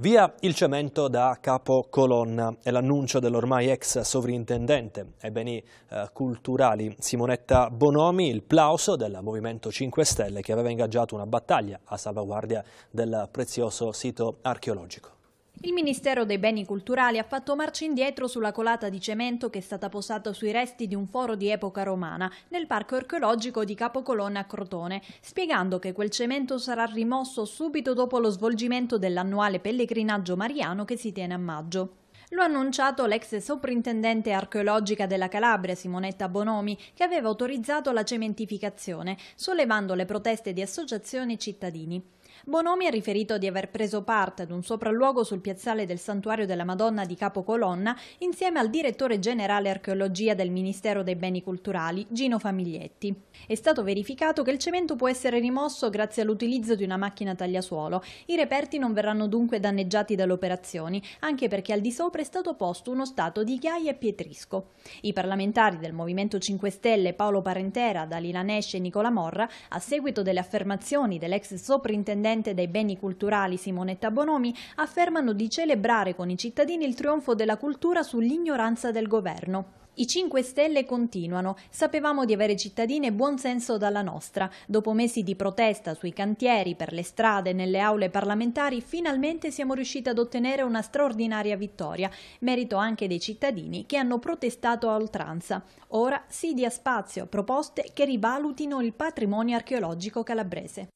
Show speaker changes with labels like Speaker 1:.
Speaker 1: Via il cemento da capo colonna. È l'annuncio dell'ormai ex sovrintendente. Ai beni eh, culturali. Simonetta Bonomi, il plauso del Movimento 5 Stelle che aveva ingaggiato una battaglia a salvaguardia del prezioso sito archeologico.
Speaker 2: Il Ministero dei Beni Culturali ha fatto marcia indietro sulla colata di cemento che è stata posata sui resti di un foro di epoca romana nel parco archeologico di Capocolonna a Crotone, spiegando che quel cemento sarà rimosso subito dopo lo svolgimento dell'annuale pellegrinaggio mariano che si tiene a maggio. Lo ha annunciato l'ex soprintendente archeologica della Calabria, Simonetta Bonomi, che aveva autorizzato la cementificazione, sollevando le proteste di associazioni e cittadini. Bonomi ha riferito di aver preso parte ad un sopralluogo sul piazzale del Santuario della Madonna di Capocolonna insieme al direttore generale archeologia del Ministero dei Beni Culturali, Gino Famiglietti. È stato verificato che il cemento può essere rimosso grazie all'utilizzo di una macchina tagliasuolo. I reperti non verranno dunque danneggiati dalle operazioni, anche perché al di sopra è stato posto uno stato di ghiaia e pietrisco. I parlamentari del Movimento 5 Stelle Paolo Parentera, Dalila Nesce e Nicola Morra, a seguito delle affermazioni dell'ex soprintendente dei beni culturali Simonetta Bonomi affermano di celebrare con i cittadini il trionfo della cultura sull'ignoranza del governo. I 5 Stelle continuano. Sapevamo di avere cittadini e buon senso dalla nostra. Dopo mesi di protesta sui cantieri, per le strade nelle aule parlamentari, finalmente siamo riusciti ad ottenere una straordinaria vittoria, merito anche dei cittadini che hanno protestato a oltranza. Ora si dia spazio a proposte che rivalutino il patrimonio archeologico calabrese.